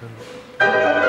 Good.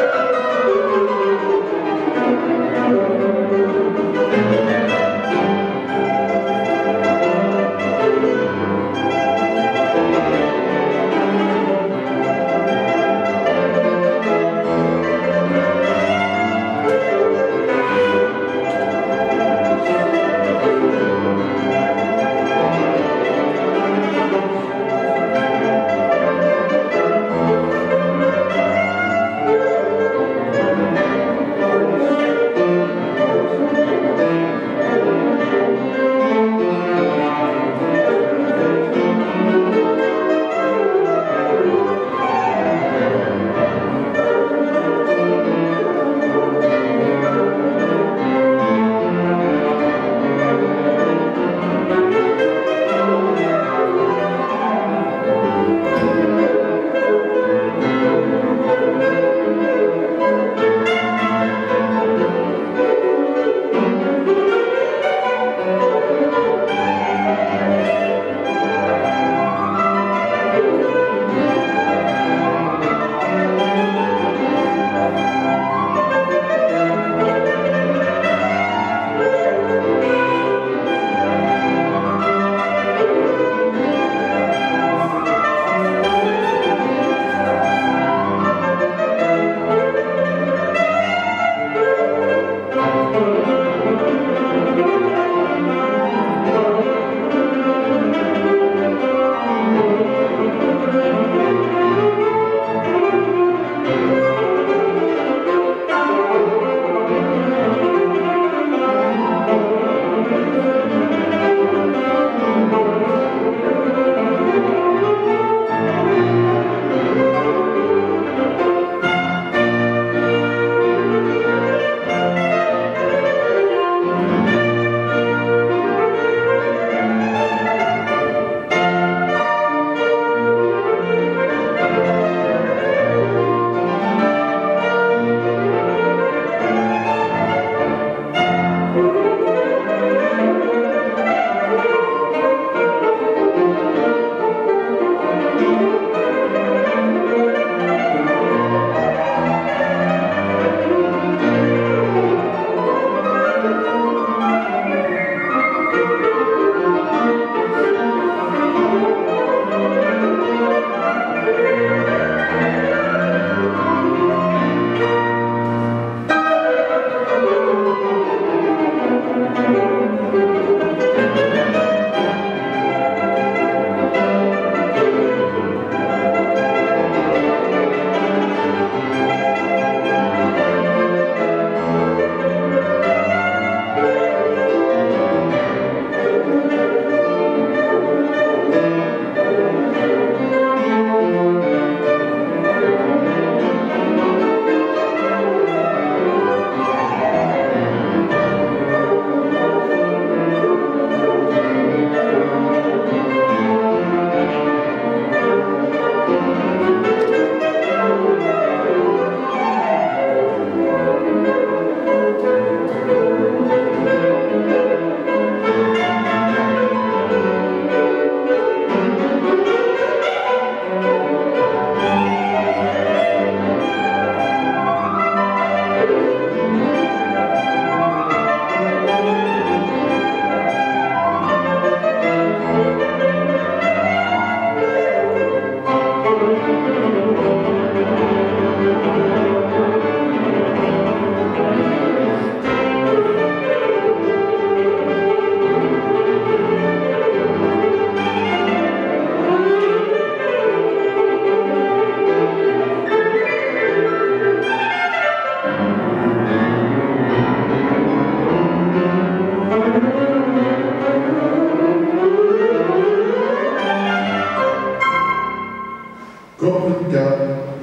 Kopenhagen.